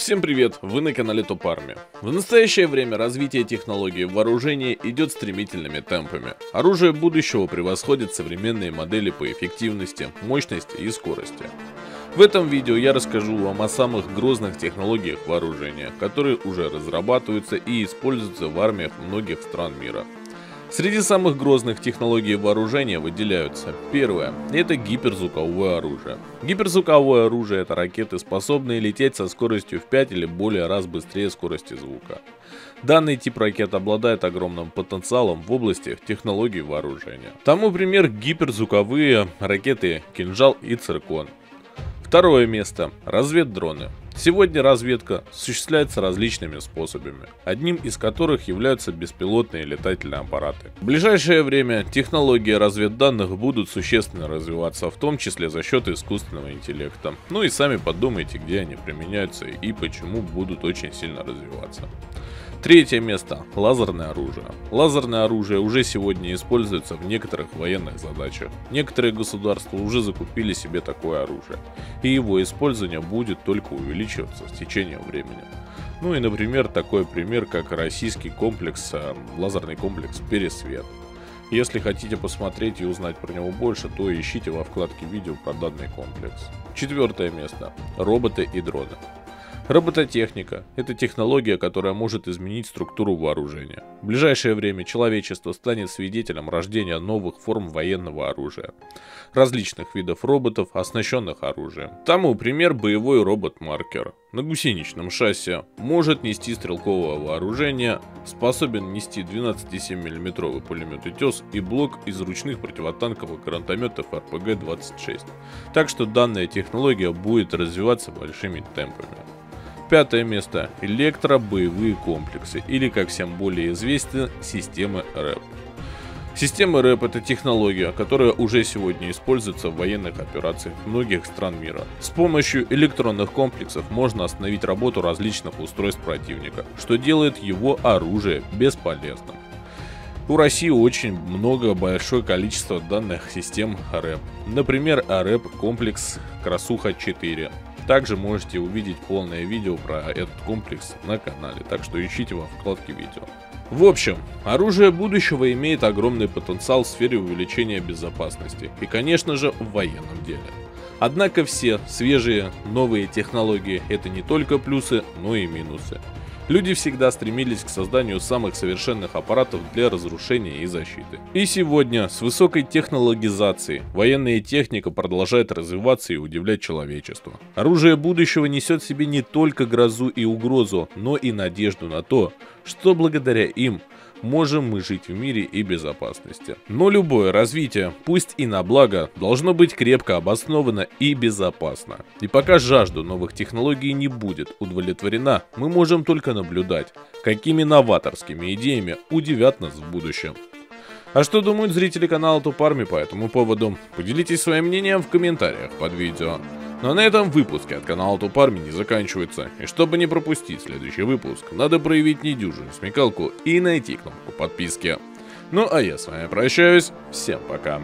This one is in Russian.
Всем привет, вы на канале Топ Арми. В настоящее время развитие технологий вооружения идет стремительными темпами. Оружие будущего превосходит современные модели по эффективности, мощности и скорости. В этом видео я расскажу вам о самых грозных технологиях вооружения, которые уже разрабатываются и используются в армиях многих стран мира. Среди самых грозных технологий вооружения выделяются. Первое – это гиперзвуковое оружие. Гиперзвуковое оружие – это ракеты, способные лететь со скоростью в 5 или более раз быстрее скорости звука. Данный тип ракет обладает огромным потенциалом в области технологий вооружения. Тому пример гиперзвуковые ракеты «Кинжал» и «Циркон». Второе место – разведдроны. Сегодня разведка осуществляется различными способами, одним из которых являются беспилотные летательные аппараты. В ближайшее время технологии разведданных будут существенно развиваться, в том числе за счет искусственного интеллекта. Ну и сами подумайте, где они применяются и почему будут очень сильно развиваться. Третье место – лазерное оружие. Лазерное оружие уже сегодня используется в некоторых военных задачах. Некоторые государства уже закупили себе такое оружие, и его использование будет только увеличиваться с течением времени. Ну и, например, такой пример, как российский комплекс, э, лазерный комплекс «Пересвет». Если хотите посмотреть и узнать про него больше, то ищите во вкладке видео про данный комплекс. Четвертое место. Роботы и дроны. Робототехника – это технология, которая может изменить структуру вооружения. В ближайшее время человечество станет свидетелем рождения новых форм военного оружия, различных видов роботов, оснащенных оружием. Тому пример боевой робот-маркер. На гусеничном шасси может нести стрелковое вооружение, способен нести 12,7 мм пулемет «Утес» и блок из ручных противотанковых гранатометов РПГ-26. Так что данная технология будет развиваться большими темпами. Пятое место. Электробоевые комплексы, или, как всем более известно, системы РЭП. Система РЭП – это технология, которая уже сегодня используется в военных операциях многих стран мира. С помощью электронных комплексов можно остановить работу различных устройств противника, что делает его оружие бесполезным. У России очень много, большое количество данных систем РЭП. Например, РЭП комплекс Красуха-4, также можете увидеть полное видео про этот комплекс на канале, так что ищите во вкладке видео. В общем, оружие будущего имеет огромный потенциал в сфере увеличения безопасности и, конечно же, в военном деле. Однако все свежие новые технологии это не только плюсы, но и минусы. Люди всегда стремились к созданию самых совершенных аппаратов для разрушения и защиты. И сегодня, с высокой технологизацией, военная техника продолжает развиваться и удивлять человечество. Оружие будущего несет в себе не только грозу и угрозу, но и надежду на то, что благодаря им можем мы жить в мире и безопасности. Но любое развитие, пусть и на благо, должно быть крепко обосновано и безопасно. И пока жажда новых технологий не будет удовлетворена, мы можем только наблюдать, какими новаторскими идеями удивят нас в будущем. А что думают зрители канала Тупарми по этому поводу? Поделитесь своим мнением в комментариях под видео. А на этом выпуске от канала Тупарми не заканчивается. И чтобы не пропустить следующий выпуск, надо проявить недюжину смекалку и найти кнопку подписки. Ну а я с вами прощаюсь. Всем пока.